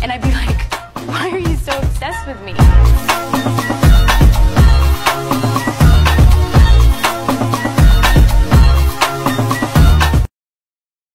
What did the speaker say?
And I'd be like, why are you so obsessed with me?